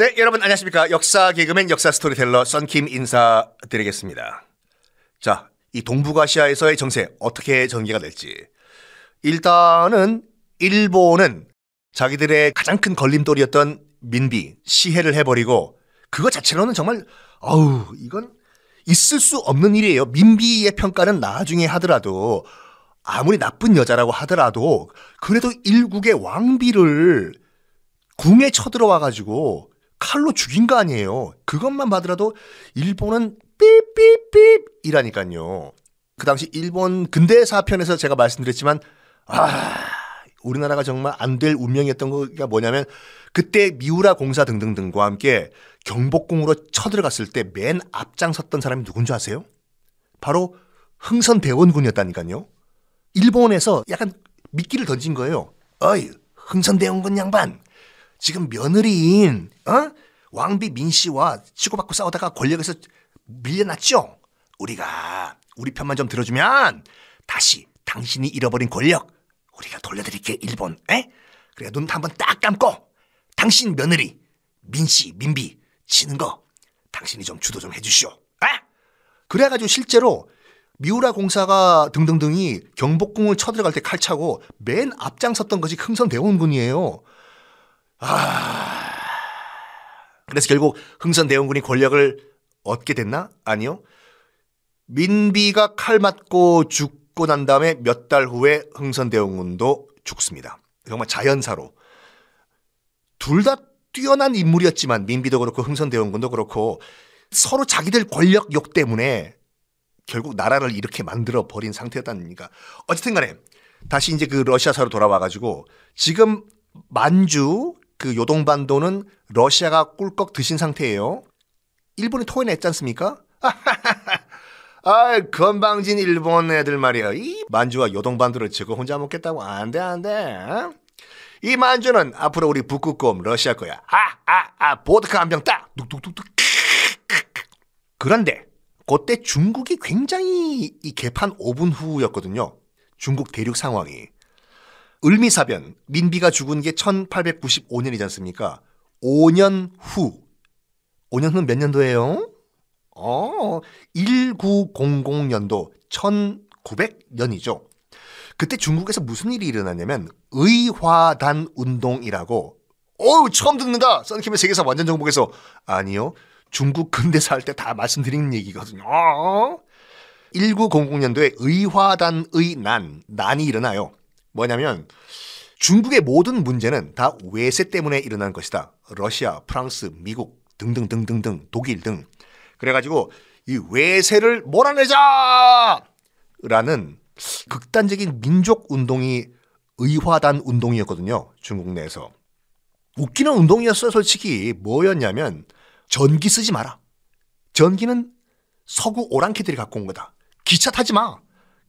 네, 여러분 안녕하십니까. 역사 개그맨 역사 스토리텔러 썬킴 인사드리겠습니다. 자, 이 동북아시아에서의 정세 어떻게 전개가 될지. 일단은 일본은 자기들의 가장 큰 걸림돌이었던 민비, 시해를 해버리고 그거 자체로는 정말 어우 이건 있을 수 없는 일이에요. 민비의 평가는 나중에 하더라도 아무리 나쁜 여자라고 하더라도 그래도 일국의 왕비를 궁에 쳐들어와 가지고 칼로 죽인 거 아니에요. 그것만 봐더라도 일본은 삐삐삐이라니까요. 그 당시 일본 근대사 편에서 제가 말씀드렸지만 아 우리나라가 정말 안 될 운명이었던 거가 뭐냐면 그때 미우라 공사 등등등과 함께 경복궁으로 쳐들어갔을 때 맨 앞장섰던 사람이 누군지 아세요? 바로 흥선 대원군이었다니까요. 일본에서 약간 미끼를 던진 거예요. 어이, 흥선 대원군 양반. 지금 며느리인 어? 왕비 민 씨와 치고받고 싸우다가 권력에서 밀려났죠. 우리가 우리 편만 좀 들어주면 다시 당신이 잃어버린 권력 우리가 돌려드릴게 일본. 에? 그래 눈 한번 딱 감고 당신 며느리 민 씨 민비 치는 거 당신이 좀 주도 좀 해주시오. 에? 그래가지고 실제로 미우라 공사가 등등등이 경복궁을 쳐들어갈 때 칼차고 맨 앞장 섰던 것이 흥선대원군이에요. 아. 그래서 결국 흥선 대원군이 권력을 얻게 됐나? 아니요. 민비가 칼 맞고 죽고 난 다음에 몇 달 후에 흥선 대원군도 죽습니다. 정말 자연사로. 둘 다 뛰어난 인물이었지만 민비도 그렇고 흥선 대원군도 그렇고 서로 자기들 권력욕 때문에 결국 나라를 이렇게 만들어 버린 상태였다니까. 어쨌든 간에 다시 이제 그 러시아사로 돌아와 가지고 지금 만주 그 요동반도는 러시아가 꿀꺽 드신 상태예요. 일본이 토해냈지 않습니까? 아, 건방진 일본 애들 말이야. 이 만주와 요동반도를 저거 혼자 먹겠다고 안 돼, 안 돼. 어? 이 만주는 앞으로 우리 북극곰 러시아 거야. 아, 아, 아, 보드카 한 병 딱. 뚝뚝뚝뚝. 그런데 그때 중국이 굉장히 이 개판 5분 후였거든요. 중국 대륙 상황이. 을미사변, 민비가 죽은 게 1895년이지 않습니까? 5년 후. 5년 후는 몇 년도예요? 어, 1900년도 1900년이죠. 그때 중국에서 무슨 일이 일어났냐면 의화단 운동이라고 어우 처음 듣는다. 썬킴의 세계사 완전 정복에서 아니요. 중국 근대사 할 때 다 말씀드린 얘기거든요. 1900년도에 의화단의 난, 난이 일어나요. 뭐냐면 중국의 모든 문제는 다 외세 때문에 일어난 것이다. 러시아, 프랑스, 미국 등등등등등 독일 등. 그래가지고 이 외세를 몰아내자! 라는 극단적인 민족 운동이 의화단 운동이었거든요. 중국 내에서. 웃기는 운동이었어요, 솔직히. 뭐였냐면 전기 쓰지 마라. 전기는 서구 오랑캐들이 갖고 온 거다. 기차 타지 마.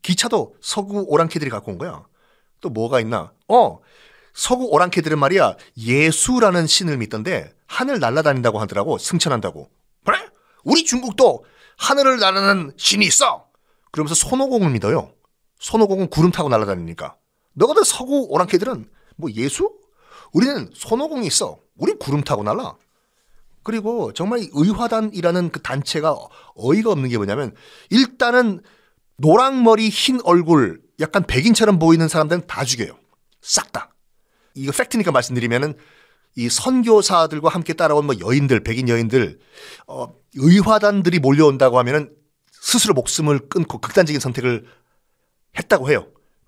기차도 서구 오랑캐들이 갖고 온 거야. 또 뭐가 있나? 어, 서구 오랑캐들은 말이야 예수라는 신을 믿던데 하늘 날아다닌다고 하더라고 승천한다고. 그래? 우리 중국도 하늘을 나르는 신이 있어. 그러면서 손오공을 믿어요. 손오공은 구름 타고 날아다니니까. 너희들 서구 오랑캐들은 뭐 예수? 우리는 손오공이 있어. 우린 구름 타고 날아. 그리고 정말 의화단이라는 그 단체가 어이가 없는 게 뭐냐면 일단은 노랑머리 흰 얼굴 약간 백인처럼 보이는 사람들은 다 죽여요. 싹 다. 이거 팩트니까 말씀드리면은 이 선교사들과 함께 따라온 뭐 여인들, 백인 여인들, 어, 의화단들이 몰려온다고 하면은 스스로 목숨을 끊고 극단적인 선택을 했다고 해요.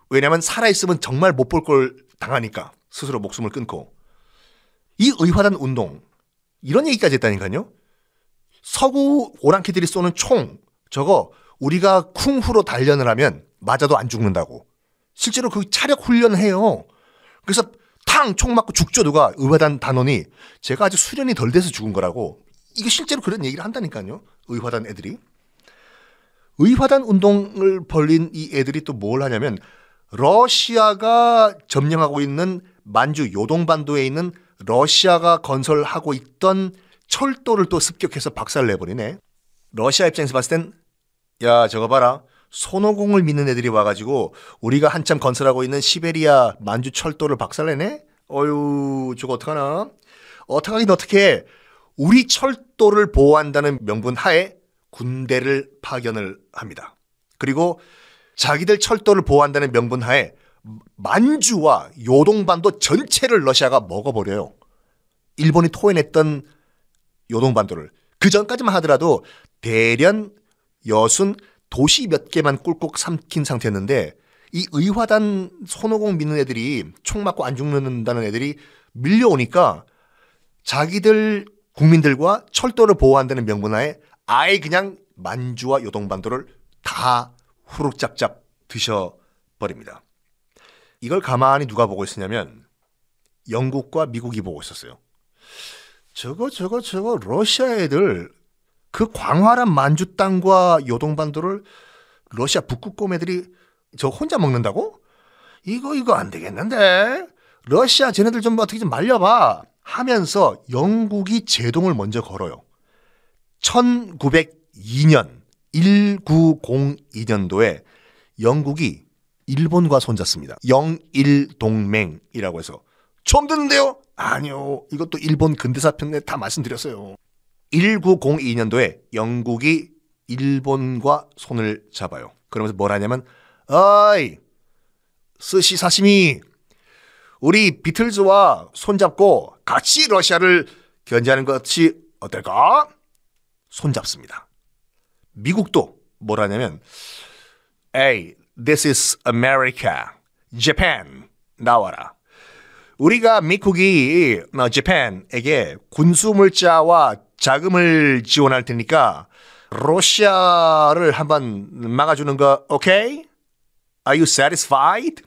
왜냐하면 살아있으면 정말 못 볼 걸 당하니까 스스로 목숨을 끊고. 이 의화단 운동, 이런 얘기까지 했다니까요. 서구 오랑캐들이 쏘는 총, 저거 우리가 쿵후로 단련을 하면 맞아도 안 죽는다고. 실제로 그 차력 훈련을 해요. 그래서 탕! 총 맞고 죽죠, 누가. 의화단 단원이. 제가 아직 수련이 덜 돼서 죽은 거라고. 이거 실제로 그런 얘기를 한다니까요. 의화단 애들이. 의화단 운동을 벌린 이 애들이 또 뭘 하냐면 러시아가 점령하고 있는 만주 요동반도에 있는 러시아가 건설하고 있던 철도를 또 습격해서 박살을 내버리네. 러시아 입장에서 봤을 땐, 야, 저거 봐라. 손오공을 믿는 애들이 와가지고 우리가 한참 건설하고 있는 시베리아 만주 철도를 박살내네? 어유 저거 어떡하나? 어떡하긴 어떻게 우리 철도를 보호한다는 명분 하에 군대를 파견을 합니다. 그리고 자기들 철도를 보호한다는 명분 하에 만주와 요동반도 전체를 러시아가 먹어버려요. 일본이 토해냈던 요동반도를 그 전까지만 하더라도 대련 여순 도시 몇 개만 꿀꺽 삼킨 상태였는데 이 의화단 손오공 믿는 애들이 총 맞고 안 죽는다는 애들이 밀려오니까 자기들 국민들과 철도를 보호한다는 명분하에 아예 그냥 만주와 요동반도를 다 후룩짝짝 드셔버립니다. 이걸 가만히 누가 보고 있었냐면 영국과 미국이 보고 있었어요. 저거 저거 저거 러시아 애들 그 광활한 만주 땅과 요동반도를 러시아 북극곰 애들이 저 혼자 먹는다고? 이거 이거 안 되겠는데 러시아 쟤네들 좀 어떻게 좀 말려봐 하면서 영국이 제동을 먼저 걸어요. 1902년 1902년도에 영국이 일본과 손잡습니다. 영일 동맹이라고 해서 처음 듣는데요? 아니요. 이것도 일본 근대사 편에 다 말씀드렸어요. 1902년도에 영국이 일본과 손을 잡아요. 그러면서 뭘 하냐면 어이 스시 사시미 우리 비틀즈와 손잡고 같이 러시아를 견제하는 것이 어떨까? 손잡습니다. 미국도 뭘 하냐면 Hey, this is America. Japan. 나와라. 우리가 미국이 어, 재팬에게 군수 물자와 자금을 지원할 테니까 러시아를 한번 막아주는 거 오케이? Are you satisfied?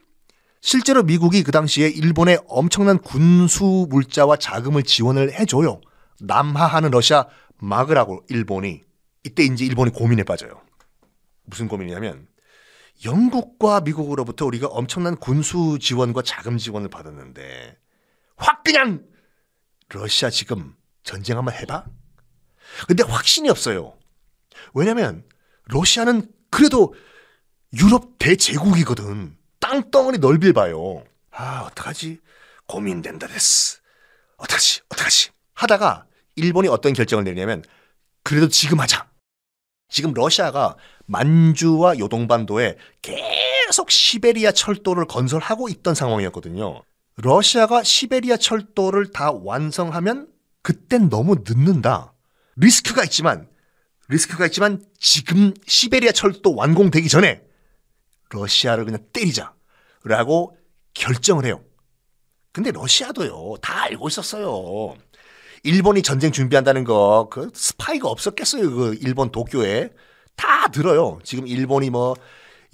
실제로 미국이 그 당시에 일본에 엄청난 군수 물자와 자금을 지원을 해줘요. 남하하는 러시아 막으라고 일본이. 이때 이제 일본이 고민에 빠져요. 무슨 고민이냐면 영국과 미국으로부터 우리가 엄청난 군수 지원과 자금 지원을 받았는데 확 그냥 러시아 지금 전쟁 한번 해봐? 근데 확신이 없어요. 왜냐면 러시아는 그래도 유럽 대제국이거든. 땅덩어리 넓일 봐요. 아, 어떡하지? 고민된다 됐어. 어떡하지? 어떡하지? 하다가 일본이 어떤 결정을 내냐면 그래도 지금 하자. 지금 러시아가 만주와 요동반도에 계속 시베리아 철도를 건설하고 있던 상황이었거든요. 러시아가 시베리아 철도를 다 완성하면 그땐 너무 늦는다. 리스크가 있지만 리스크가 있지만 지금 시베리아 철도 완공되기 전에 러시아를 그냥 때리자라고 결정을 해요. 근데 러시아도요 다 알고 있었어요. 일본이 전쟁 준비한다는 거 그 스파이가 없었겠어요. 그 일본 도쿄에 다 들어요. 지금 일본이 뭐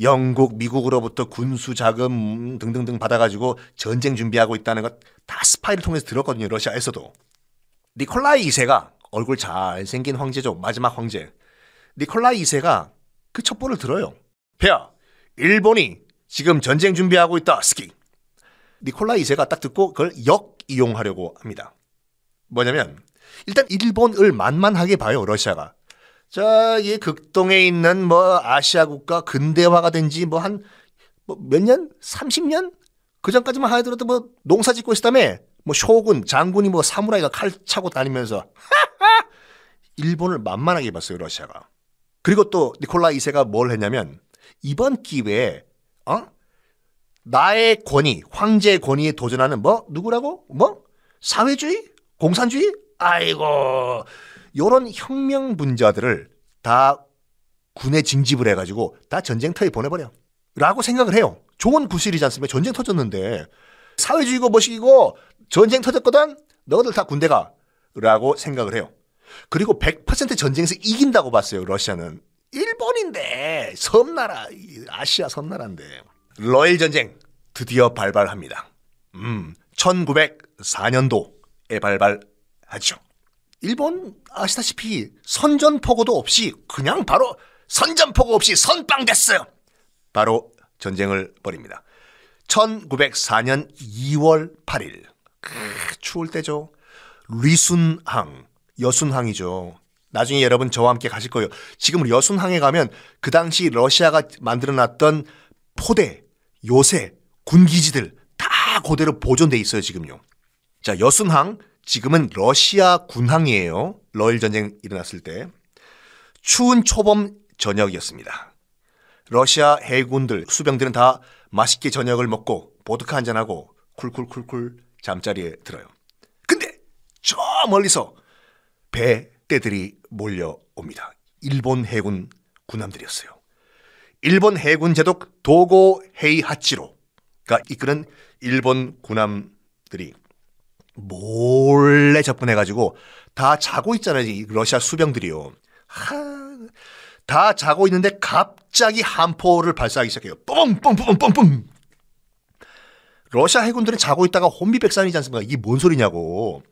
영국, 미국으로부터 군수 자금 등등등 받아가지고 전쟁 준비하고 있다는 것 다 스파이를 통해서 들었거든요. 러시아에서도. 니콜라이 2세가 얼굴 잘생긴 황제죠. 마지막 황제. 니콜라이 2세가 그 첩보를 들어요. 폐하, 일본이 지금 전쟁 준비하고 있다. 스키. 니콜라이 2세가 딱 듣고 그걸 역이용하려고 합니다. 뭐냐면 일단 일본을 만만하게 봐요. 러시아가. 저기 극동에 있는 뭐 아시아 국가 근대화가 된 지 뭐한뭐몇 년? 30년? 그 전까지만 하더라도 뭐 농사 짓고 있었다며 뭐 쇼군, 장군이 뭐 사무라이가 칼 차고 다니면서 일본을 만만하게 봤어요 러시아가. 그리고 또 니콜라 2세가 뭘 했냐면 이번 기회에 어 나의 권위, 황제의 권위에 도전하는 뭐 누구라고? 뭐 사회주의, 공산주의? 아이고 요런 혁명 분자들을 다 군에 징집을 해가지고 다 전쟁터에 보내버려. 라고 생각을 해요. 좋은 구실이지 않습니까? 전쟁 터졌는데 사회주의고 뭐시기고 전쟁 터졌거든? 너희들 다 군대 가. 라고 생각을 해요. 그리고 100% 전쟁에서 이긴다고 봤어요. 러시아는. 일본인데 섬나라 아시아 섬나라인데 러일 전쟁 드디어 발발합니다. 음, 1904년도에 발발하죠. 일본 아시다시피 선전포고도 없이 그냥 바로 선전포고 없이 선빵 됐어요. 바로 전쟁을 벌입니다. 1904년 2월 8일. 크, 추울 때죠. 리순항, 여순항이죠. 나중에 여러분 저와 함께 가실 거예요. 지금 여순항에 가면 그 당시 러시아가 만들어 놨던 포대, 요새, 군기지들 다 그대로 보존돼 있어요, 지금요. 자, 여순항 지금은 러시아 군항이에요. 러일 전쟁 일어났을 때 추운 초봄 저녁이었습니다. 러시아 해군들 수병들은 다 맛있게 저녁을 먹고 보드카 한잔하고 쿨쿨쿨쿨 잠자리에 들어요. 근데 저 멀리서 배 떼들이 몰려옵니다. 일본 해군 군함들이었어요. 일본 해군 제독 도고 헤이하치로가 이끄는 일본 군함들이 몰래 접근해가지고 다 자고 있잖아요. 러시아 수병들이요. 하, 다 자고 있는데 갑자기 함포를 발사하기 시작해요. 뻥뻥뻥뻥뻥. 러시아 해군들은 자고 있다가 혼비백산이지 않습니까? 이게 뭔 소리냐고.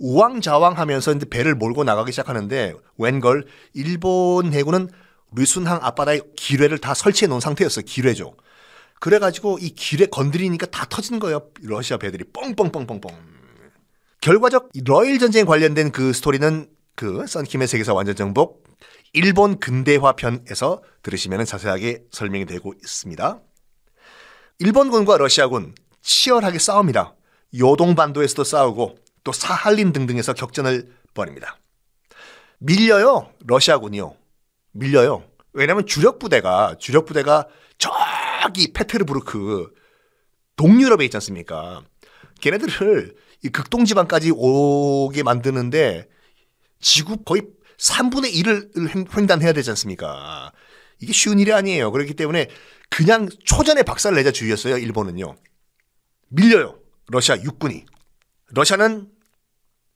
우왕좌왕하면서 이제 배를 몰고 나가기 시작하는데 웬걸 일본 해군은 류순항 앞바다에 기뢰를 다 설치해 놓은 상태였어요. 기뢰죠. 그래가지고 이 기뢰 건드리니까 다 터지는 거예요. 러시아 배들이 뻥뻥뻥뻥뻥. 결과적 러일 전쟁에 관련된 그 스토리는 그 썬킴의 세계사 완전 정복 일본 근대화 편에서 들으시면 자세하게 설명이 되고 있습니다. 일본군과 러시아군 치열하게 싸웁니다. 요동반도에서도 싸우고 또 사할린 등등에서 격전을 벌입니다. 밀려요. 러시아군이요. 밀려요. 왜냐하면 주력 부대가 주력 부대가 저기 페테르부르크 동유럽에 있지 않습니까? 걔네들을 이 극동 지방까지 오게 만드는데 지구 거의 3분의 1을 횡단해야 되지 않습니까? 이게 쉬운 일이 아니에요. 그렇기 때문에 그냥 초전에 박살을 내자 주의였어요. 일본은요. 밀려요. 러시아 육군이. 러시아는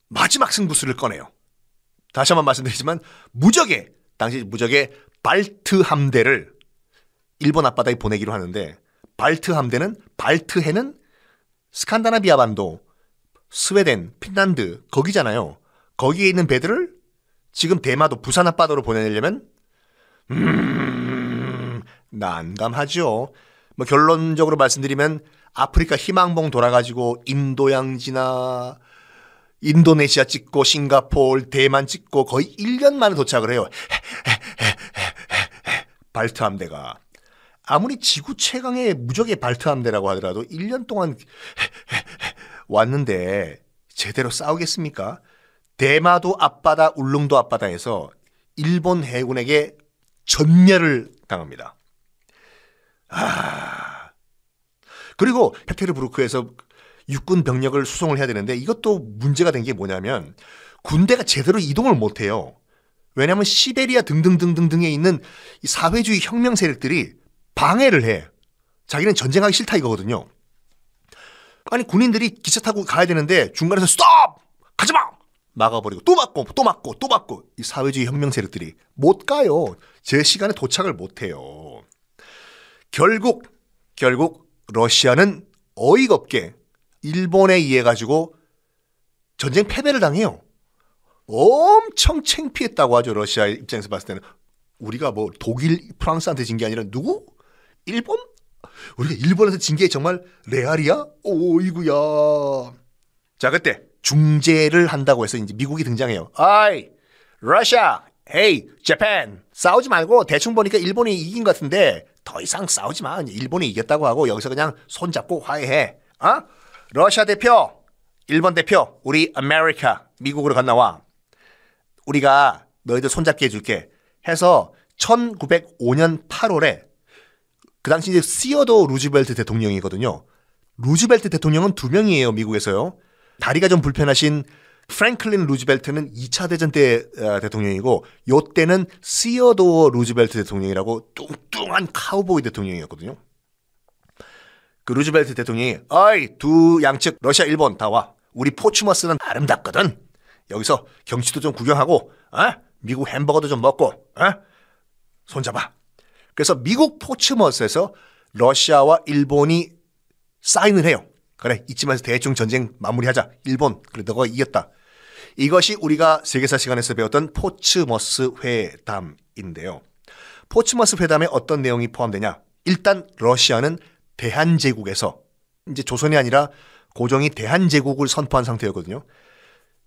마지막 승부수를 꺼내요. 다시 한번 말씀드리지만 무적의 당시 무적의 발트 함대를 일본 앞바다에 보내기로 하는데 발트 함대는 발트해는 스칸다나비아 반도, 스웨덴, 핀란드 거기잖아요. 거기에 있는 배들을 지금 대마도 부산 앞바다로 보내려면 음, 난감하죠. 뭐 결론적으로 말씀드리면 아프리카 희망봉 돌아가지고 인도양 지나 인도네시아 찍고 싱가폴 대만 찍고 거의 1년 만에 도착을 해요. 발트 함대가 아무리 지구 최강의 무적의 발트 함대라고 하더라도 1년 동안 왔는데 제대로 싸우겠습니까? 대마도 앞바다, 울릉도 앞바다에서 일본 해군에게 전멸을 당합니다. 아. 그리고 페테르부르크에서 육군 병력을 수송을 해야 되는데 이것도 문제가 된 게 뭐냐면 군대가 제대로 이동을 못 해요. 왜냐하면 시베리아 등등등등등에 있는 사회주의 혁명 세력들이 방해를 해. 자기는 전쟁하기 싫다 이거거든요. 아니 군인들이 기차 타고 가야 되는데 중간에서 스톱! 가지 마! 막아버리고 또 막고 또 막고 또 막고 이 사회주의 혁명 세력들이 못 가요. 제 시간에 도착을 못 해요. 결국 결국 러시아는 어이가 없게 일본에 의해 가지고 전쟁 패배를 당해요. 엄청 창피했다고 하죠. 러시아 입장에서 봤을 때는 우리가 뭐 독일, 프랑스한테 진 게 아니라 누구? 일본? 우리가 일본에서 진 게 정말 레알이야? 오이구야. 자 그때 중재를 한다고 해서 이제 미국이 등장해요. 아이, 러시아, 헤이, 재팬 싸우지 말고 대충 보니까 일본이 이긴 것 같은데 더 이상 싸우지 마. 일본이 이겼다고 하고 여기서 그냥 손잡고 화해해. 어? 러시아 대표, 일본 대표, 우리 아메리카, 미국으로 건너와. 우리가 너희들 손잡게 해줄게. 해서 1905년 8월에 그 당시 이제 시어도 루즈벨트 대통령이거든요. 루즈벨트 대통령은 두 명이에요, 미국에서요. 다리가 좀 불편하신 프랭클린 루즈벨트는 2차 대전 때 어, 대통령이고 요 때는 시어도어 루즈벨트 대통령이라고 뚱뚱한 카우보이 대통령이었거든요. 그 루즈벨트 대통령이 어이 두 양측 러시아 일본 다 와. 우리 포츠머스는 아름답거든. 여기서 경치도 좀 구경하고 어? 미국 햄버거도 좀 먹고 어? 손잡아. 그래서 미국 포츠머스에서 러시아와 일본이 사인을 해요. 그래 이쯤에서 대충 전쟁 마무리하자. 일본 그래 너가 이겼다. 이것이 우리가 세계사 시간에서 배웠던 포츠머스 회담인데요. 포츠머스 회담에 어떤 내용이 포함되냐? 일단 러시아는 대한제국에서 이제 조선이 아니라 고종이 대한제국을 선포한 상태였거든요.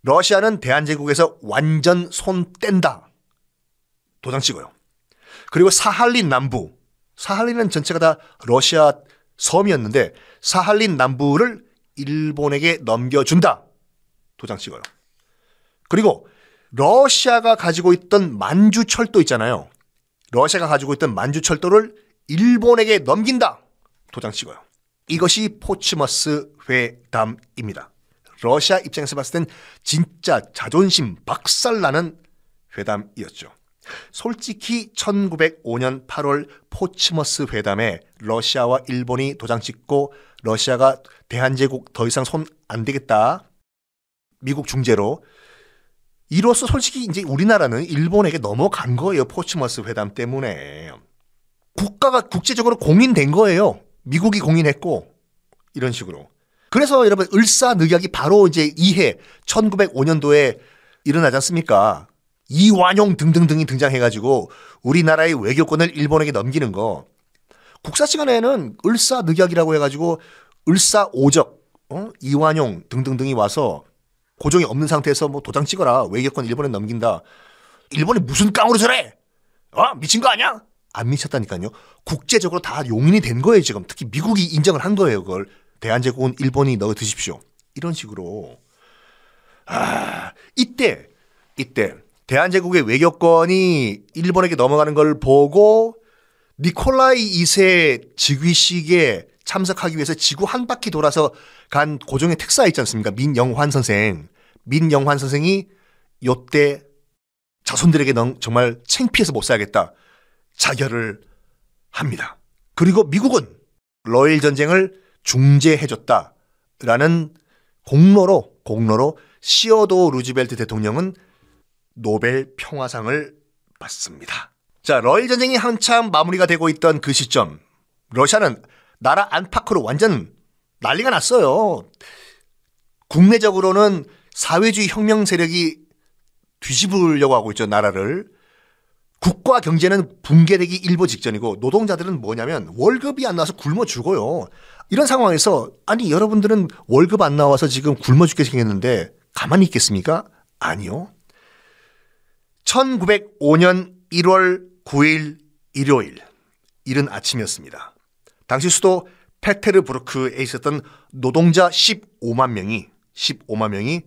러시아는 대한제국에서 완전 손 뗀다. 도장 찍어요. 그리고 사할린 남부. 사할린은 전체가 다 러시아 섬이었는데 사할린 남부를 일본에게 넘겨준다. 도장 찍어요. 그리고 러시아가 가지고 있던 만주 철도 있잖아요. 러시아가 가지고 있던 만주 철도를 일본에게 넘긴다. 도장 찍어요. 이것이 포츠머스 회담입니다. 러시아 입장에서 봤을 땐 진짜 자존심 박살나는 회담이었죠. 솔직히 1905년 8월 포츠머스 회담에 러시아와 일본이 도장 찍고 러시아가 대한제국 더 이상 손 안 되겠다. 미국 중재로 이로써 솔직히 이제 우리나라는 일본에게 넘어간 거예요. 포츠머스 회담 때문에. 국가가 국제적으로 공인된 거예요. 미국이 공인했고 이런 식으로. 그래서 여러분 을사늑약이 바로 이제 이해 1905년도에 일어나지 않습니까? 이완용 등등등이 등장해가지고 우리나라의 외교권을 일본에게 넘기는 거. 국사 시간에는 을사늑약이라고 해가지고 을사오적 어? 이완용 등등등이 와서 고종이 없는 상태에서 뭐 도장 찍어라 외교권 일본에 넘긴다. 일본이 무슨 깡으로 저래? 어 미친 거 아니야? 안 미쳤다니까요. 국제적으로 다 용인이 된 거예요 지금. 특히 미국이 인정을 한 거예요 그걸. 대한제국은 일본이 넣어 드십시오. 이런 식으로. 아 이때 이때 대한제국의 외교권이 일본에게 넘어가는 걸 보고 니콜라이 2세 즉위식에 참석하기 위해서 지구 한 바퀴 돌아서 간 고종의 특사 있지 않습니까? 민영환 선생. 민영환 선생이 요때 자손들에게 정말 챙피해서 못 살겠다. 자결을 합니다. 그리고 미국은 러일 전쟁을 중재해줬다라는 공로로 공로로 시어도 루즈벨트 대통령은 노벨 평화상을 받습니다. 자, 러일 전쟁이 한참 마무리가 되고 있던 그 시점, 러시아는 나라 안팎으로 완전 난리가 났어요. 국내적으로는 사회주의 혁명 세력이 뒤집으려고 하고 있죠, 나라를. 국가 경제는 붕괴되기 일보 직전이고 노동자들은 뭐냐면 월급이 안 나와서 굶어 죽어요. 이런 상황에서 아니 여러분들은 월급 안 나와서 지금 굶어 죽게 생겼는데 가만히 있겠습니까? 아니요. 1905년 1월 9일 일요일 이른 아침이었습니다. 당시 수도 페테르부르크에 있었던 노동자 15만 명이 15만 명이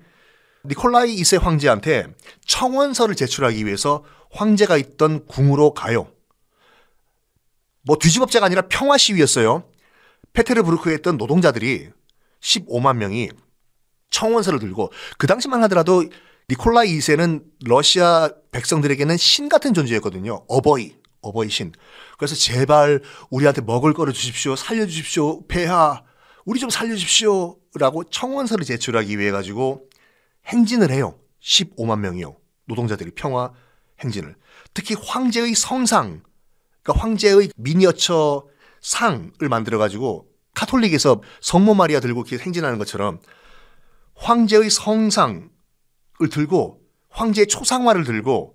니콜라이 2세 황제한테 청원서를 제출하기 위해서 황제가 있던 궁으로 가요. 뭐 뒤집업자가 아니라 평화 시위였어요. 페테르부르크에 있던 노동자들이 15만 명이 청원서를 들고 그 당시만 하더라도 니콜라이 2세는 러시아 백성들에게는 신 같은 존재였거든요. 어버이, 어버이 신. 그래서 제발 우리한테 먹을 거를 주십시오. 살려주십시오. 폐하. 우리 좀 살려주십시오. 라고 청원서를 제출하기 위해 가지고 행진을 해요. 15만 명이요. 노동자들이 평화 행진을. 특히 황제의 성상, 그러니까 황제의 미니어처 상을 만들어 가지고 카톨릭에서 성모 마리아 들고 이렇게 행진하는 것처럼 황제의 성상을 들고 황제의 초상화를 들고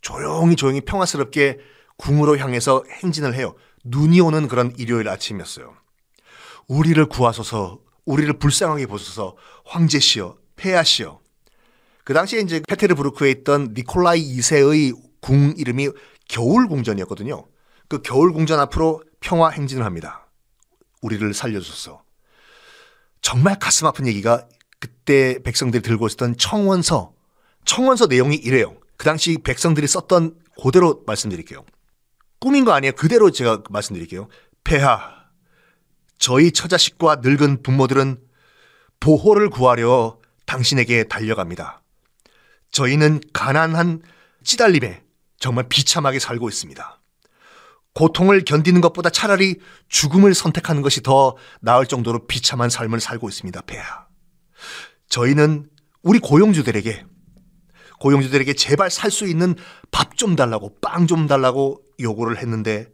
조용히 조용히 평화스럽게 궁으로 향해서 행진을 해요. 눈이 오는 그런 일요일 아침이었어요. 우리를 구하소서, 우리를 불쌍하게 보소서, 황제시여, 폐하시여. 그 당시에 이제 페테르부르크에 있던 니콜라이 2세의 궁 이름이 겨울궁전이었거든요. 그 겨울궁전 앞으로 평화 행진을 합니다. 우리를 살려줘서. 정말 가슴 아픈 얘기가 그때 백성들이 들고 있었던 청원서. 청원서 내용이 이래요. 그 당시 백성들이 썼던 그대로 말씀드릴게요. 꿈인 거 아니에요. 그대로 제가 말씀드릴게요. 폐하, 저희 처자식과 늙은 부모들은 보호를 구하려 당신에게 달려갑니다. 저희는 가난한 찌달림에 정말 비참하게 살고 있습니다. 고통을 견디는 것보다 차라리 죽음을 선택하는 것이 더 나을 정도로 비참한 삶을 살고 있습니다. 폐하. 저희는 우리 고용주들에게 고용주들에게 제발 살 수 있는 밥 좀 달라고 빵 좀 달라고 요구를 했는데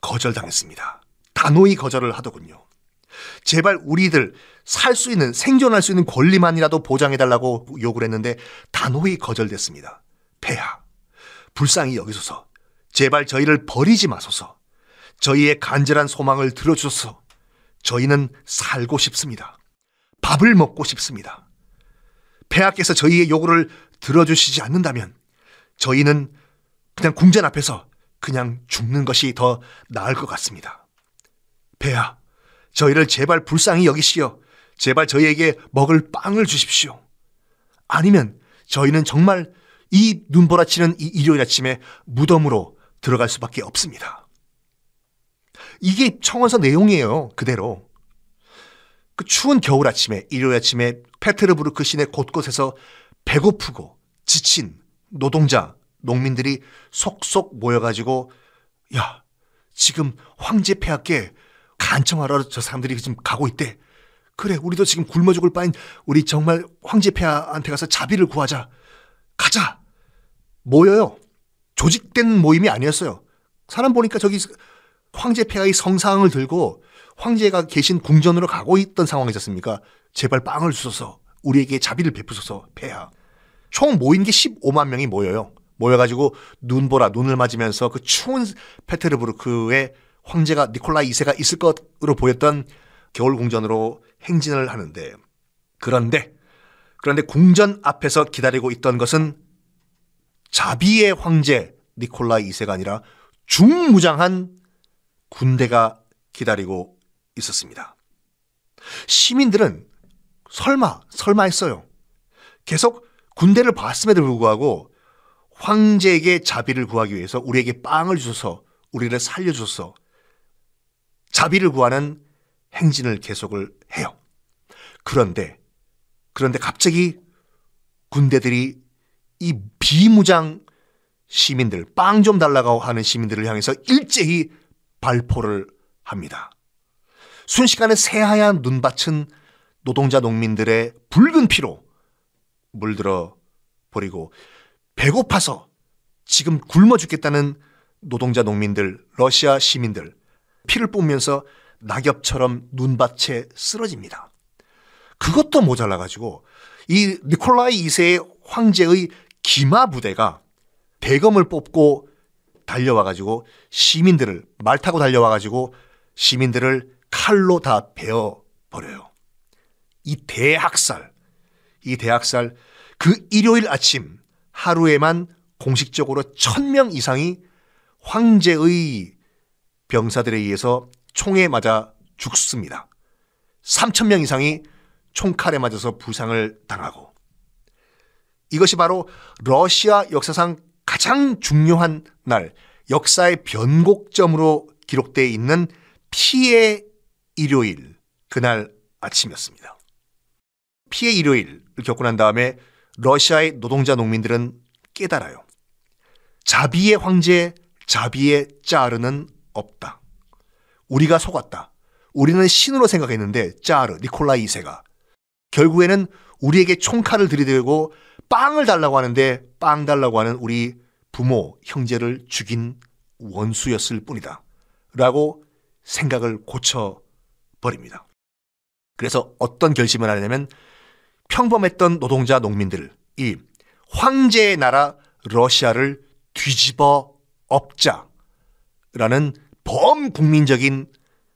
거절당했습니다. 단호히 거절을 하더군요. 제발 우리들 살 수 있는 생존할 수 있는 권리만이라도 보장해 달라고 요구를 했는데 단호히 거절됐습니다. 폐하 불쌍히 여기소서 제발 저희를 버리지 마소서 저희의 간절한 소망을 들어주소서 저희는 살고 싶습니다. 밥을 먹고 싶습니다. 폐하께서 저희의 요구를 들어주시지 않는다면 저희는 그냥 궁전 앞에서 그냥 죽는 것이 더 나을 것 같습니다. 폐하, 저희를 제발 불쌍히 여기시어 제발 저희에게 먹을 빵을 주십시오. 아니면 저희는 정말 이 눈보라치는 이 일요일 아침에 무덤으로 들어갈 수밖에 없습니다. 이게 청원서 내용이에요. 그대로. 그 추운 겨울 아침에 일요일 아침에 페테르부르크 시내 곳곳에서 배고프고 지친 노동자, 농민들이 속속 모여가지고 야 지금 황제 폐하께 간청하러 저 사람들이 지금 가고 있대. 그래 우리도 지금 굶어 죽을 바엔 우리 정말 황제 폐하한테 가서 자비를 구하자. 가자. 모여요. 조직된 모임이 아니었어요. 사람 보니까 저기 황제 폐하의 성상을 들고 황제가 계신 궁전으로 가고 있던 상황이었습니까? 제발 빵을 주소서 우리에게 자비를 베푸소서 폐하. 총 모인 게 15만 명이 모여요. 모여가지고 눈보라 눈을 맞으면서 그 추운 페테르부르크에 황제가 니콜라이 2세가 있을 것으로 보였던 겨울 궁전으로 행진을 하는데 그런데 그런데 궁전 앞에서 기다리고 있던 것은 자비의 황제 니콜라이 2세가 아니라 중무장한 군대가 기다리고 있었습니다. 시민들은 설마 설마 했어요. 계속 군대를 봤음에도 불구하고 황제에게 자비를 구하기 위해서 우리에게 빵을 주셔서 우리를 살려줘서 자비를 구하는 행진을 계속을 해요. 그런데 그런데 갑자기 군대들이 이 비무장 시민들 빵 좀 달라고 하는 시민들을 향해서 일제히 발포를 합니다. 순식간에 새하얀 눈밭은 노동자 농민들의 붉은 피로 물들어 버리고 배고파서 지금 굶어 죽겠다는 노동자 농민들, 러시아 시민들 피를 뿜으면서 낙엽처럼 눈밭에 쓰러집니다. 그것도 모자라 가지고 이 니콜라이 2세의 황제의 기마 부대가 대검을 뽑고 달려와 가지고 시민들을 말 타고 달려와 가지고 시민들을 칼로 다 베어 버려요. 이 대학살, 이 대학살 그 일요일 아침 하루에만 공식적으로 천명 이상이 황제의 병사들에 의해서 총에 맞아 죽습니다. 3천 명 이상이 총칼에 맞아서 부상을 당하고 이것이 바로 러시아 역사상 가장 중요한 날, 역사의 변곡점으로 기록되어 있는 피해 일요일, 그날 아침이었습니다. 피해 일요일을 겪고 난 다음에 러시아의 노동자 농민들은 깨달아요. 자비의 황제, 자비의 짜르는 없다. 우리가 속았다. 우리는 신으로 생각했는데 짜르, 니콜라이 2세가 결국에는 우리에게 총칼을 들이대고 빵을 달라고 하는데 빵 달라고 하는 우리 부모, 형제를 죽인 원수였을 뿐이다. 라고 생각을 고쳐버립니다. 그래서 어떤 결심을 하냐면 평범했던 노동자 농민들을 이 황제의 나라 러시아를 뒤집어 엎자라는 범국민적인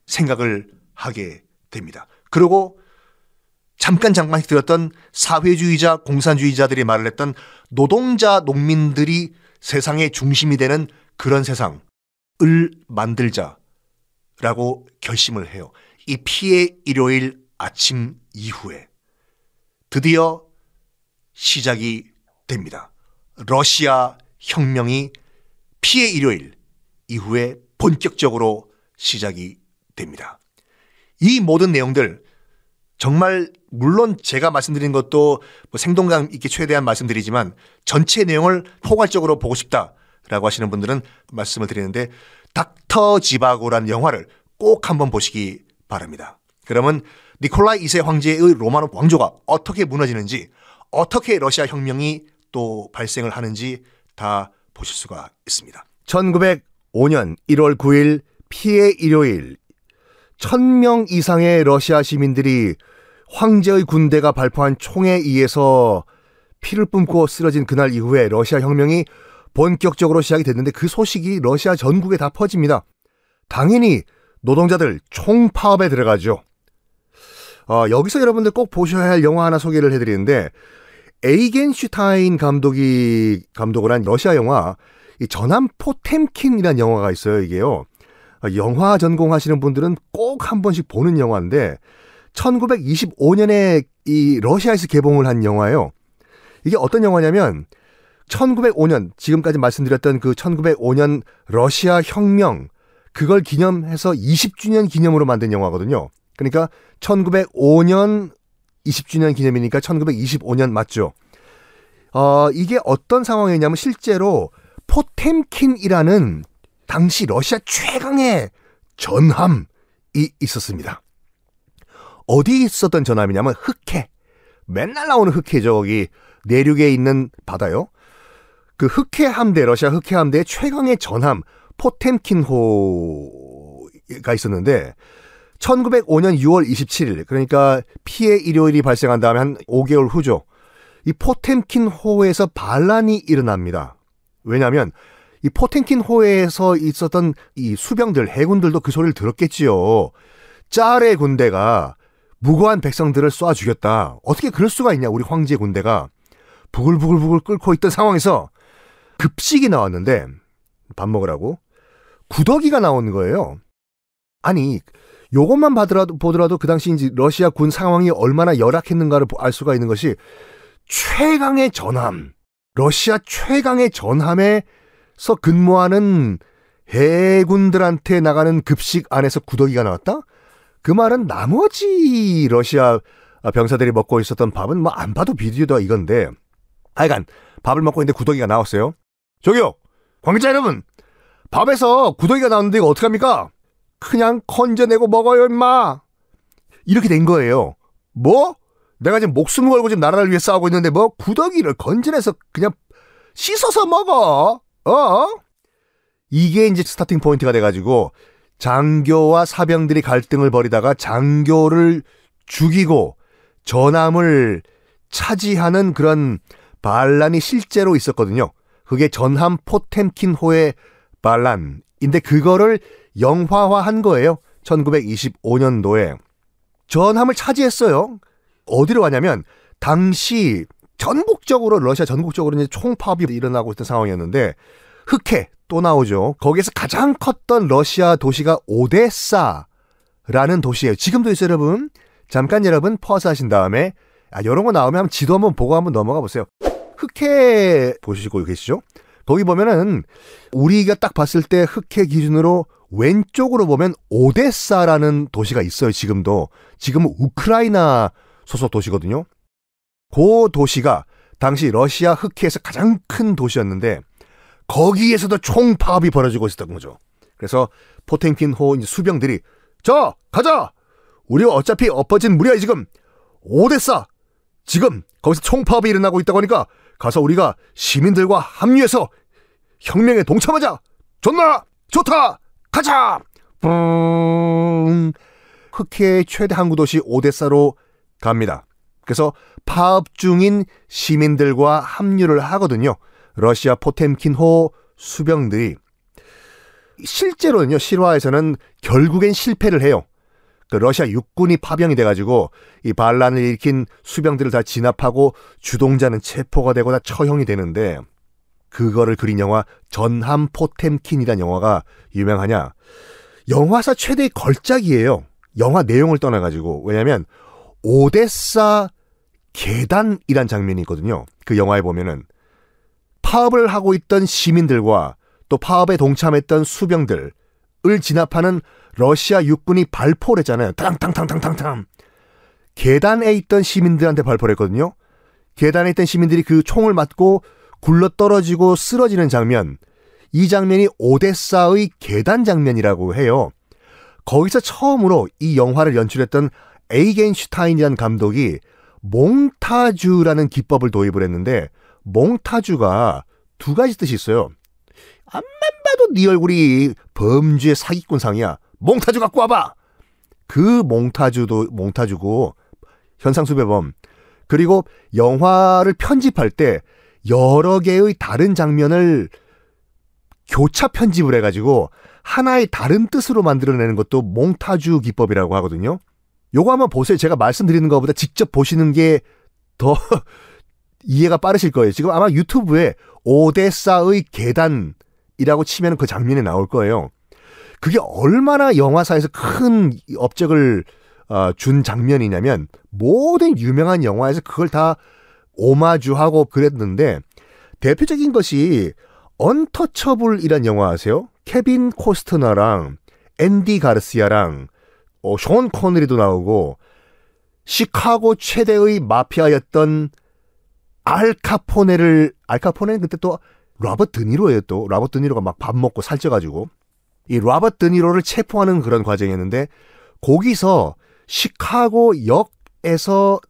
생각을 하게 됩니다. 그리고 잠깐 잠깐씩 들었던 사회주의자, 공산주의자들이 말을 했던 노동자, 농민들이 세상의 중심이 되는 그런 세상을 만들자라고 결심을 해요. 이 피해 일요일 아침 이후에 드디어 시작이 됩니다. 러시아 혁명이 피해 일요일 이후에 본격적으로 시작이 됩니다. 이 모든 내용들 정말 물론 제가 말씀드린 것도 뭐 생동감 있게 최대한 말씀드리지만 전체 내용을 포괄적으로 보고 싶다라고 하시는 분들은 말씀을 드리는데 닥터 지바고라는 영화를 꼭 한번 보시기 바랍니다. 그러면 니콜라이 2세 황제의 로마노 왕조가 어떻게 무너지는지 어떻게 러시아 혁명이 또 발생을 하는지 다 보실 수가 있습니다. 1905년 1월 9일 피해 일요일 1000명 이상의 러시아 시민들이 황제의 군대가 발포한 총에 의해서 피를 뿜고 쓰러진 그날 이후에 러시아 혁명이 본격적으로 시작이 됐는데 그 소식이 러시아 전국에 다 퍼집니다. 당연히 노동자들 총파업에 들어가죠. 어, 여기서 여러분들 꼭 보셔야 할 영화 하나 소개를 해드리는데 에이겐슈타인 감독이 감독을 한 러시아 영화 이 전함 포 템킨이라는 영화가 있어요. 이게요. 어, 영화 전공하시는 분들은 꼭 한 번씩 보는 영화인데 1925년에 이 러시아에서 개봉을 한 영화예요. 이게 어떤 영화냐면 1905년 지금까지 말씀드렸던 그 1905년 러시아 혁명 그걸 기념해서 20주년 기념으로 만든 영화거든요. 그러니까 1905년 20주년 기념이니까 1925년 맞죠. 어, 이게 어떤 상황이냐면 실제로 포템킨이라는 당시 러시아 최강의 전함이 있었습니다. 어디 있었던 전함이냐면 흑해. 맨날 나오는 흑해죠. 거기 내륙에 있는 바다요. 그 흑해 함대, 러시아 흑해 함대의 최강의 전함 포템킨호가 있었는데 1905년 6월 27일 그러니까 피해 일요일이 발생한 다음에 한 5개월 후죠. 이 포템킨 호에서 반란이 일어납니다. 왜냐하면 이 포템킨 호에서 있었던 이 수병들 해군들도 그 소리를 들었겠지요. 짤의 군대가 무고한 백성들을 쏴 죽였다. 어떻게 그럴 수가 있냐? 우리 황제 군대가 부글부글부글 끓고 있던 상황에서 급식이 나왔는데 밥 먹으라고 구더기가 나오는 거예요. 아니 요것만 봐더라도 보더라도 그 당시 이제 러시아 군 상황이 얼마나 열악했는가를 알 수가 있는 것이 최강의 전함, 러시아 최강의 전함에서 근무하는 해군들한테 나가는 급식 안에서 구더기가 나왔다? 그 말은 나머지 러시아 병사들이 먹고 있었던 밥은 뭐 안 봐도 비디오다 이건데 하여간 밥을 먹고 있는데 구더기가 나왔어요. 저기요, 관계자 여러분, 밥에서 구더기가 나오는데 이거 어떡합니까? 그냥 건져내고 먹어요, 임마. 이렇게 된 거예요. 뭐? 내가 지금 목숨 걸고 지금 나라를 위해 싸우고 있는데 뭐 구더기를 건져내서 그냥 씻어서 먹어? 어? 이게 이제 스타팅 포인트가 돼가지고 장교와 사병들이 갈등을 벌이다가 장교를 죽이고 전함을 차지하는 그런 반란이 실제로 있었거든요. 그게 전함 포템킨호의 반란인데 그거를 영화화한 거예요. 1925년도에 전함을 차지했어요. 어디로 가냐면 당시 전국적으로 러시아 전국적으로 이제 총파업이 일어나고 있던 상황이었는데 흑해 또 나오죠. 거기에서 가장 컸던 러시아 도시가 오데사라는 도시예요. 지금도 있어요, 여러분. 잠깐 여러분 퍼스 하신 다음에 아, 이런 거 나오면 한번 지도 한번 보고 한번 넘어가 보세요. 흑해 보시고 계시죠? 거기 보면은 우리가 딱 봤을 때 흑해 기준으로 왼쪽으로 보면 오데사라는 도시가 있어요. 지금도 지금은 우크라이나 소속 도시거든요. 그 도시가 당시 러시아 흑해에서 가장 큰 도시였는데 거기에서도 총파업이 벌어지고 있었던 거죠. 그래서 포템킨호 수병들이 저 가자. 우리 어차피 엎어진 무리야 지금 오데사 지금 거기서 총파업이 일어나고 있다고 하니까 가서 우리가 시민들과 합류해서 혁명에 동참하자. 좋나? 좋다. 가자. 뿡. 흑해의 최대 항구 도시 오데사로 갑니다. 그래서 파업 중인 시민들과 합류를 하거든요. 러시아 포템킨호 수병들이 실제로는요 실화에서는 결국엔 실패를 해요. 그 러시아 육군이 파병이 돼가지고 이 반란을 일으킨 수병들을 다 진압하고 주동자는 체포가 되고 다 처형이 되는데 그거를 그린 영화 전함 포템킨이라는 영화가 유명하냐? 영화사 최대의 걸작이에요. 영화 내용을 떠나가지고 왜냐하면 오데사 계단이란 장면이 있거든요. 그 영화에 보면은 파업을 하고 있던 시민들과 또 파업에 동참했던 수병들을 진압하는 러시아 육군이 발포를 했잖아요. 탕탕탕탕탕탕. 계단에 있던 시민들한테 발포를 했거든요. 계단에 있던 시민들이 그 총을 맞고 굴러 떨어지고 쓰러지는 장면. 이 장면이 오데사의 계단 장면이라고 해요. 거기서 처음으로 이 영화를 연출했던 에이겐슈타인이라는 감독이 몽타주라는 기법을 도입을 했는데 몽타주가 두 가지 뜻이 있어요. 앞만 봐도 네 얼굴이 범죄 사기꾼 상이야. 몽타주 갖고 와봐. 그 몽타주도 몽타주고 현상수배범 그리고 영화를 편집할 때 여러 개의 다른 장면을 교차 편집을 해가지고 하나의 다른 뜻으로 만들어내는 것도 몽타주 기법이라고 하거든요. 요거 한번 보세요. 제가 말씀드리는 것보다 직접 보시는 게 더 이해가 빠르실 거예요. 지금 아마 유튜브에 오데사의 계단이라고 치면 그 장면이 나올 거예요. 그게 얼마나 영화사에서 큰 업적을 어, 준 장면이냐면 모든 유명한 영화에서 그걸 다 오마주하고 그랬는데 대표적인 것이 Untouchable이란 영화 아세요? 케빈 코스트너랑 앤디 가르시아랑 어, 션 코너리도 나오고 시카고 최대의 마피아였던 알카포네를 알카포네는 그때 또 로버트 드니로예요 또 로버트 드니로가 막 밥 먹고 살쪄가지고 이 로버트 드니로를 체포하는 그런 과정이었는데 거기서 시카고 역에서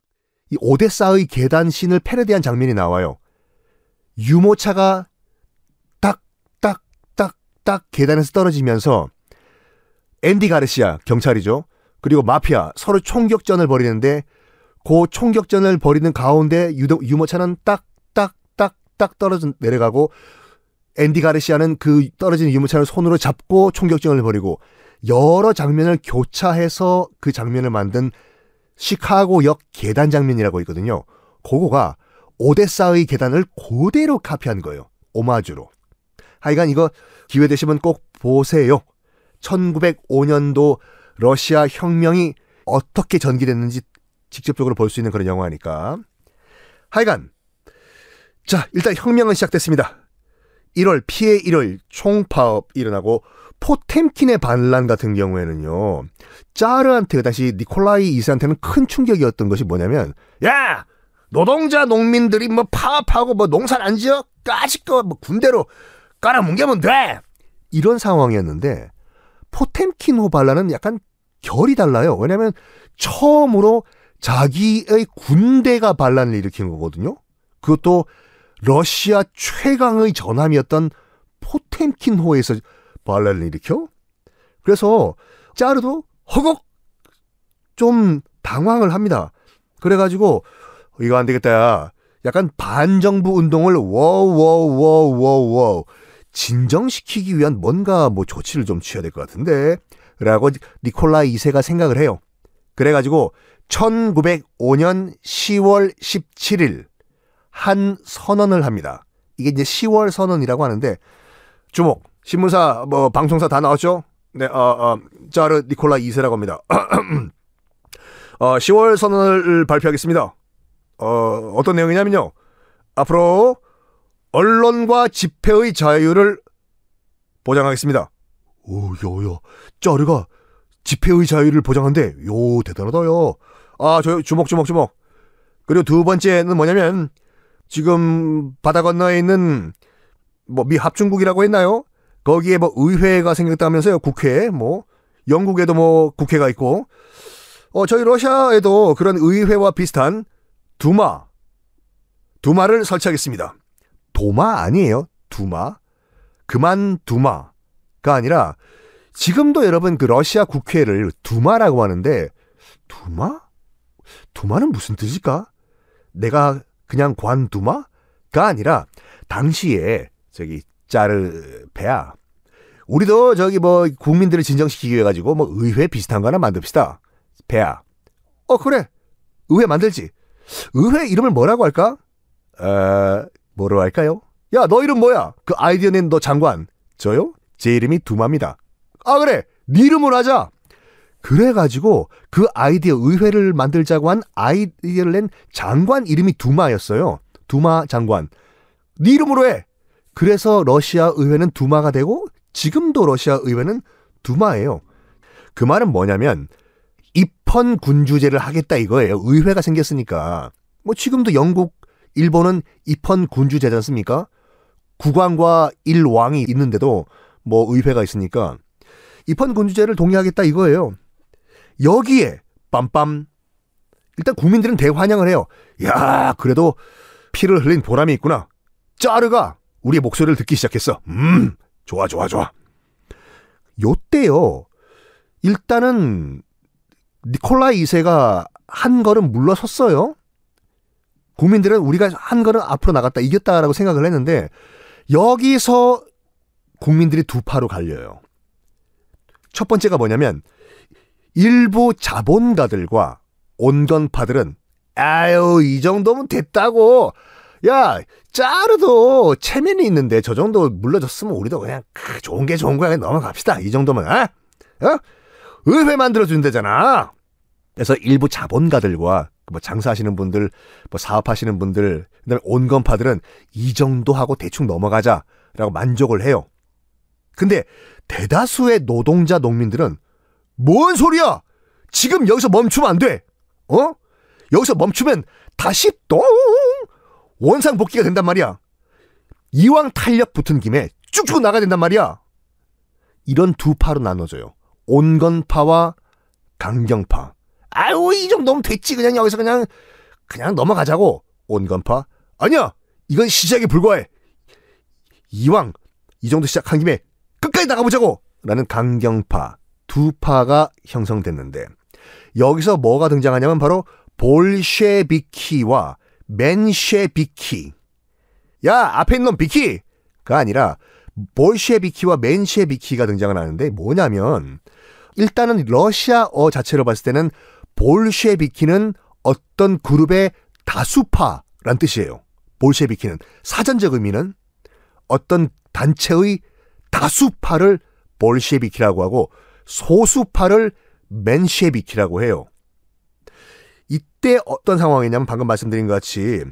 이 오데사의 계단 신을 패러디한 장면이 나와요. 유모차가 딱 딱 딱 딱 계단에서 떨어지면서 앤디 가르시아 경찰이죠. 그리고 마피아 서로 총격전을 벌이는데 그 총격전을 벌이는 가운데 유도, 유모차는 딱 딱 딱 딱 떨어져 내려가고 앤디 가르시아는 그 떨어진 유모차를 손으로 잡고 총격전을 벌이고 여러 장면을 교차해서 그 장면을 만든 시카고역 계단 장면이라고 있거든요. 그거가 오데사의 계단을 그대로 카피한 거예요. 오마주로. 하여간 이거 기회 되시면 꼭 보세요. 1905년도 러시아 혁명이 어떻게 전개됐는지 직접적으로 볼 수 있는 그런 영화니까. 하여간 자 일단 혁명은 시작됐습니다. 1월 피해 1월 총파업 일어나고 포템킨의 반란 같은 경우에는요. 짜르한테 그 당시 니콜라이 2세한테는 큰 충격이었던 것이 뭐냐면 야 노동자 농민들이 뭐 파업하고 뭐 농사를 안 지어 까짓거 뭐 군대로 깔아뭉개면 돼 이런 상황이었는데 포템킨 호 반란은 약간 결이 달라요. 왜냐하면 처음으로 자기의 군대가 반란을 일으킨 거거든요. 그것도 러시아 최강의 전함이었던 포템킨호에서 반란을 일으켜. 그래서 짜르도 허걱 좀 당황을 합니다. 그래가지고 이거 안 되겠다. 야. 약간 반정부 운동을 워워워워워 진정시키기 위한 뭔가 뭐 조치를 좀 취해야 될 것 같은데 라고 니콜라 2세가 생각을 해요. 그래가지고 1905년 10월 17일 한 선언을 합니다. 이게 이제 10월 선언이라고 하는데 주목 신문사 뭐 방송사 다 나왔죠? 네, 어, 어, 자르 니콜라 2세라고 합니다. 어, 10월 선언을 발표하겠습니다. 어, 어떤 내용이냐면요. 앞으로 언론과 집회의 자유를 보장하겠습니다. 오, 야, 야, 짜르가 집회의 자유를 보장한대. 요, 대단하다, 요. 아, 저, 주목, 주목, 주목. 그리고 두 번째는 뭐냐면, 지금 바다 건너에 있는, 뭐, 미 합중국이라고 했나요? 거기에 뭐, 의회가 생겼다면서요. 국회, 뭐, 영국에도 뭐, 국회가 있고, 어, 저희 러시아에도 그런 의회와 비슷한 두마, 두마를 설치하겠습니다. 도마 아니에요. 두마. 그만 두마가 아니라 지금도 여러분 그 러시아 국회를 두마라고 하는데 두마? 두마는 무슨 뜻일까? 내가 그냥 관두마가 아니라 당시에 저기 짜르페야 우리도 저기 뭐 국민들을 진정시키기 위해 가지고 뭐 의회 비슷한 거 하나 만듭시다. 배야. 어 그래. 의회 만들지. 의회 이름을 뭐라고 할까? 어, 뭐로 할까요? 야, 너 이름 뭐야? 그 아이디어 낸 너 장관. 저요? 제 이름이 두마입니다. 아, 그래. 네 이름으로 하자. 그래가지고 그 아이디어 의회를 만들자고 한 아이디어를 낸 장관 이름이 두마였어요. 두마 장관. 네 이름으로 해. 그래서 러시아 의회는 두마가 되고 지금도 러시아 의회는 두마예요. 그 말은 뭐냐면 입헌 군주제를 하겠다 이거예요. 의회가 생겼으니까. 뭐 지금도 영국, 일본은 입헌 군주제지 않습니까? 국왕과 일왕이 있는데도 뭐 의회가 있으니까 입헌 군주제를 동의하겠다 이거예요. 여기에 빰빰 일단 국민들은 대환영을 해요. 야 그래도 피를 흘린 보람이 있구나. 짜르가 우리의 목소리를 듣기 시작했어. 음 좋아 좋아 좋아. 요때요. 일단은 니콜라이 2세가 한 걸음 물러섰어요. 국민들은 우리가 한 걸음 앞으로 나갔다 이겼다라고 생각을 했는데 여기서 국민들이 두 파로 갈려요. 첫 번째가 뭐냐면 일부 자본가들과 온건파들은 아유 이 정도면 됐다고 야 짜르도 체면이 있는데 저 정도 물러졌으면 우리도 그냥 좋은 게 좋은 거야 넘어갑시다 이 정도면 어? 어? 의회 만들어준대잖아 그래서 일부 자본가들과 뭐 장사하시는 분들, 뭐 사업하시는 분들, 그다음에 온건파들은 이 정도 하고 대충 넘어가자라고 만족을 해요. 근데 대다수의 노동자 농민들은 뭔 소리야? 지금 여기서 멈추면 안 돼. 어? 여기서 멈추면 다시 똥 원상 복귀가 된단 말이야. 이왕 탄력 붙은 김에 쭉쭉 나가야 된단 말이야. 이런 두 파로 나눠져요. 온건파와 강경파. 아유, 이 정도면 됐지. 그냥 여기서 그냥, 그냥 넘어가자고. 온건파. 아니야! 이건 시작에 불과해. 이왕, 이 정도 시작한 김에 끝까지 나가보자고! 라는 강경파. 두 파가 형성됐는데, 여기서 뭐가 등장하냐면 바로 볼쉐비키와 맨쉐비키. 야, 앞에 있는 놈 비키가 아니라 볼쉐비키와 맨쉐비키가 등장을 하는데 뭐냐면 일단은 러시아어 자체로 봤을 때는 볼쉐비키는 어떤 그룹의 다수파란 뜻이에요. 볼쉐비키는 사전적 의미는 어떤 단체의 다수파를 볼쉐비키라고 하고 소수파를 맨쉐비키라고 해요. 이때 어떤 상황이냐면 방금 말씀드린 것 같이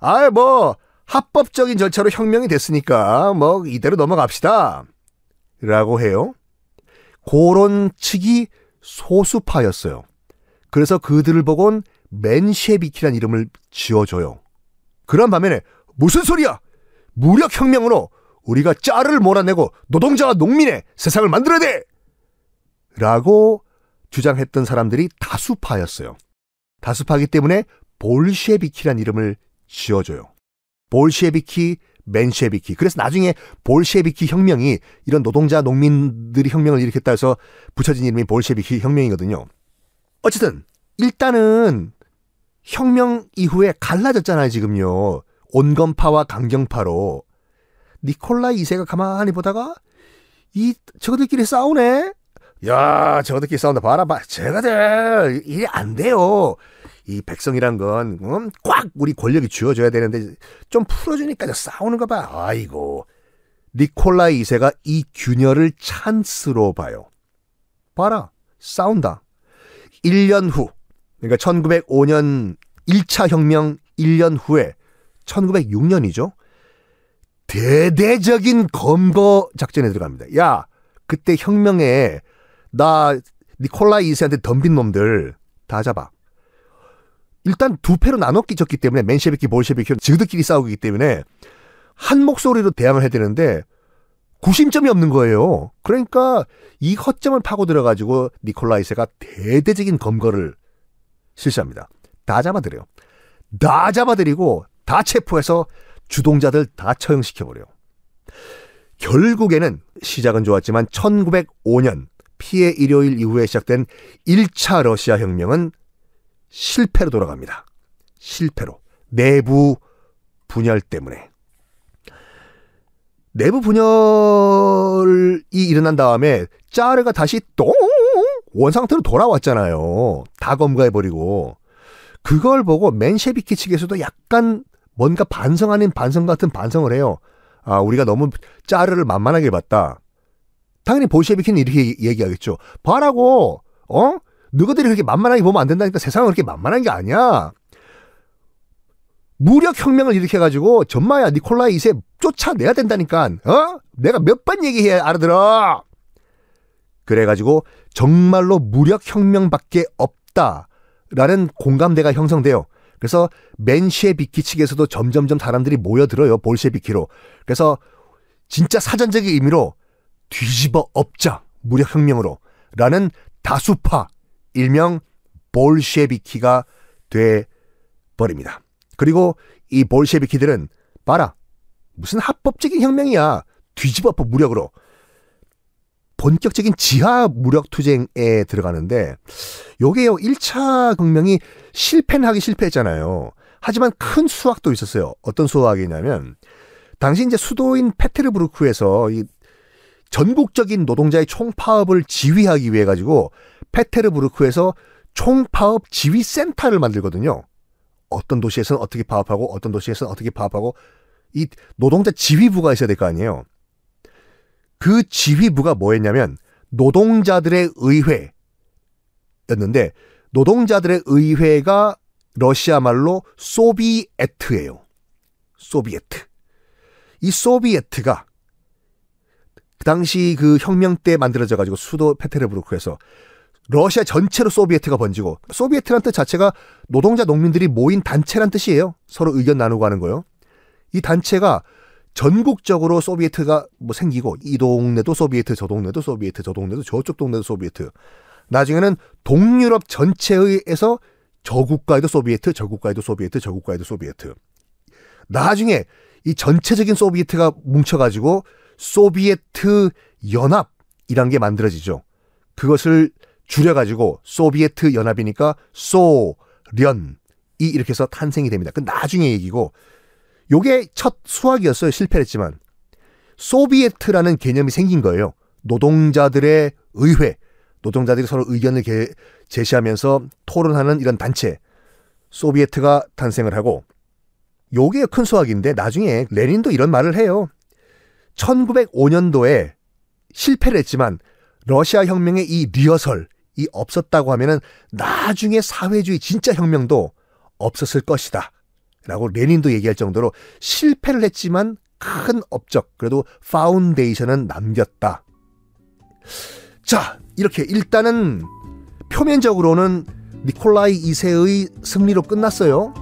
아 뭐 합법적인 절차로 혁명이 됐으니까 뭐 이대로 넘어갑시다 라고 해요. 고런 측이 소수파였어요. 그래서 그들을 보곤 맨쉐비키란 이름을 지어줘요. 그런 반면에 무슨 소리야? 무력 혁명으로 우리가 짜를 몰아내고 노동자와 농민의 세상을 만들어야 돼! 라고 주장했던 사람들이 다수파였어요. 다수파기 때문에 볼쉐비키란 이름을 지어줘요. 볼쉐비키, 맨쉐비키. 그래서 나중에 볼쉐비키 혁명이 이런 노동자, 농민들이 혁명을 일으켰다 해서 붙여진 이름이 볼쉐비키 혁명이거든요. 어쨌든 일단은 혁명 이후에 갈라졌잖아요, 지금요. 온건파와 강경파로. 니콜라이 2세가 가만히 보다가 이 저들끼리 싸우네. 야, 저들끼리 싸운다. 봐라, 봐. 저가들 이게 안 돼요. 이 백성이란 건, 음, 꽉 우리 권력이 쥐어줘야 되는데 좀 풀어주니까 싸우는 거 봐. 아이고. 니콜라이 2세가 이 균열을 찬스로 봐요. 봐라. 싸운다. 1년 후, 그러니까 1905년 1차 혁명 1년 후에 1906년이죠. 대대적인 검거 작전에 들어갑니다. 야, 그때 혁명에 나 니콜라이 2세한테 덤빈 놈들 다 잡아. 일단 두 패로 나눠 끼졌기 때문에 맨쉐비키, 볼쉐비키 지그들끼리 싸우기 때문에 한 목소리로 대항을 해야 되는데 구심점이 없는 거예요. 그러니까 이 허점을 파고 들어가지고 니콜라이세가 대대적인 검거를 실시합니다. 다 잡아들여요. 다 잡아들이고 다 체포해서 주동자들 다 처형시켜버려요. 결국에는 시작은 좋았지만 1905년 피해 일요일 이후에 시작된 1차 러시아 혁명은 실패로 돌아갑니다. 실패로. 내부 분열 때문에. 내부 분열이 일어난 다음에 짜르가 다시 똥 원상태로 돌아왔잖아요. 다 검거해버리고. 그걸 보고 맨쉐비키 측에서도 약간 뭔가 반성 아닌 반성 같은 반성을 해요. 아, 우리가 너무 짜르를 만만하게 봤다. 당연히 볼쉐비키는 이렇게 얘기하겠죠. 봐라고, 어? 너희들이 그렇게 만만하게 보면 안 된다니까 세상은 그렇게 만만한 게 아니야. 무력 혁명을 일으켜가지고 전마야 니콜라이 2세 쫓아내야 된다니까. 어? 내가 몇 번 얘기해 알아들어. 그래가지고 정말로 무력 혁명밖에 없다라는 공감대가 형성돼요. 그래서 맨쉐비키 측에서도 점점점 사람들이 모여들어요. 볼쉐비키로. 그래서 진짜 사전적인 의미로 뒤집어 엎자 무력 혁명으로 라는 다수파 일명 볼쉐비키가 돼 버립니다. 그리고 이 볼쉐비키들은 봐라 무슨 합법적인 혁명이야 뒤집어 엎어 무력으로 본격적인 지하 무력 투쟁에 들어가는데 요게요 1차革命이 실패는 하기 실패했잖아요. 하지만 큰 수확도 있었어요. 어떤 수확이냐면 당시 이제 수도인 페테르부르크에서 이 전국적인 노동자의 총파업을 지휘하기 위해 가지고 페테르부르크에서 총파업 지휘센터를 만들거든요. 어떤 도시에서는 어떻게 파업하고 어떤 도시에서는 어떻게 파업하고 이 노동자 지휘부가 있어야 될 거 아니에요. 그 지휘부가 뭐였냐면 노동자들의 의회였는데 노동자들의 의회가 러시아 말로 소비에트예요. 소비에트. 이 소비에트가 그 당시 그 혁명 때 만들어져 가지고 수도 페테르부르크에서 러시아 전체로 소비에트가 번지고 소비에트란 뜻 자체가 노동자 농민들이 모인 단체란 뜻이에요. 서로 의견 나누고 하는 거요. 이 단체가 전국적으로 소비에트가 뭐 생기고 이 동네도 소비에트, 저 동네도 소비에트, 저 동네도 저쪽 동네도 소비에트. 나중에는 동유럽 전체에서 저 국가에도 소비에트, 저 국가에도 소비에트, 저 국가에도 소비에트. 나중에 이 전체적인 소비에트가 뭉쳐가지고 소비에트 연합이란 게 만들어지죠. 그것을 줄여가지고 소비에트 연합이니까 소련이 이렇게 해서 탄생이 됩니다. 그 나중에 얘기고 요게 첫 수학이었어요. 실패 했지만 소비에트라는 개념이 생긴 거예요. 노동자들의 의회, 노동자들이 서로 의견을 개, 제시하면서 토론하는 이런 단체 소비에트가 탄생을 하고 요게 큰 수학인데 나중에 레닌도 이런 말을 해요. 1905년도에 실패를 했지만 러시아 혁명의 이 리허설이 없었다고 하면은 나중에 사회주의 진짜 혁명도 없었을 것이다. 라고 레닌도 얘기할 정도로 실패를 했지만 큰 업적, 그래도 파운데이션은 남겼다. 자, 이렇게 일단은 표면적으로는 니콜라이 2세의 승리로 끝났어요.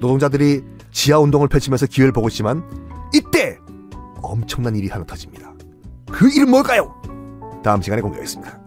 노동자들이 지하 운동을 펼치면서 기회를 보고 있지만 이때 엄청난 일이 하나 터집니다. 그 일은 뭘까요? 다음 시간에 공개하겠습니다.